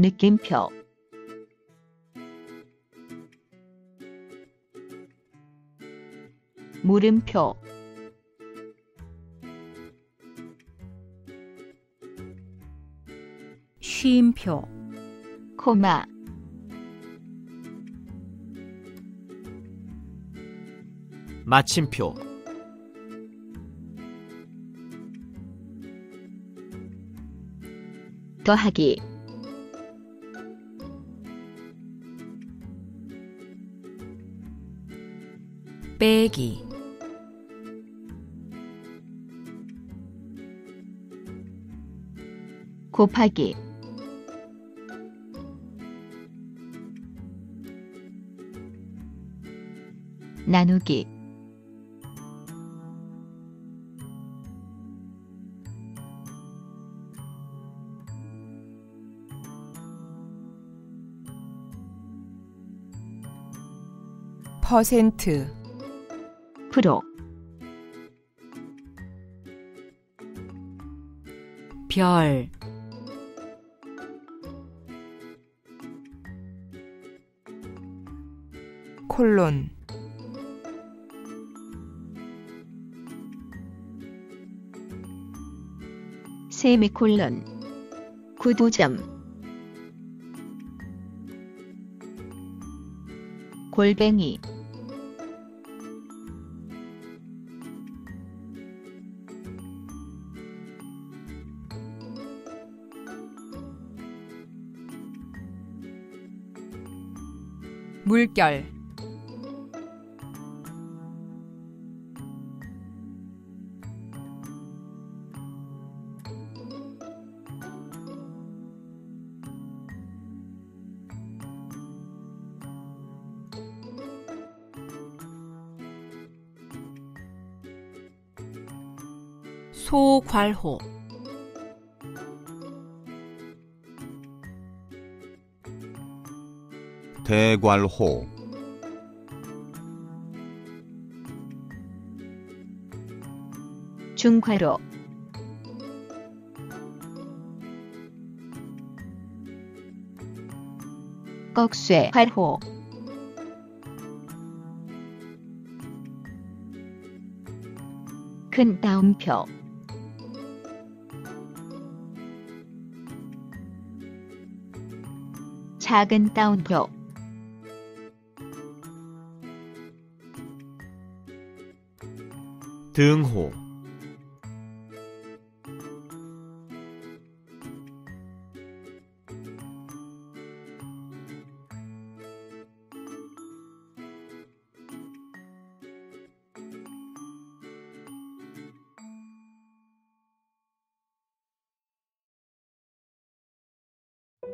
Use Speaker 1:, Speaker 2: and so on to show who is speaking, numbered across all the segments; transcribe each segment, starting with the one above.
Speaker 1: 느낌표. 물음표.
Speaker 2: 쉼표,
Speaker 1: 코마.
Speaker 3: 마침표.
Speaker 1: 더하기
Speaker 2: 빼기,
Speaker 1: 곱하기. 나누기.
Speaker 2: 퍼센트, 별, 콜론,
Speaker 1: 세미콜론. 구두점. 골뱅이
Speaker 2: 물결, 소괄호,
Speaker 4: 대괄호.
Speaker 1: 중괄호. 꺽쇠 활호. 큰 따옴표. 작은 따옴표
Speaker 3: 등호.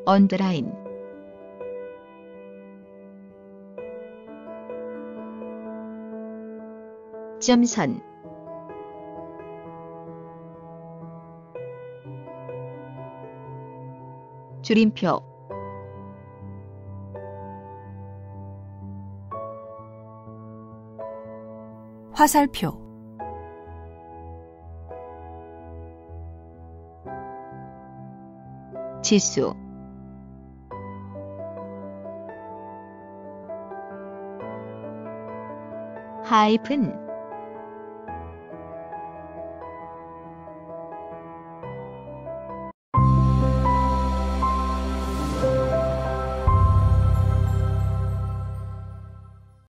Speaker 1: 언더라인. 점선 줄임표.
Speaker 2: 화살표,
Speaker 1: 지수. 하이픈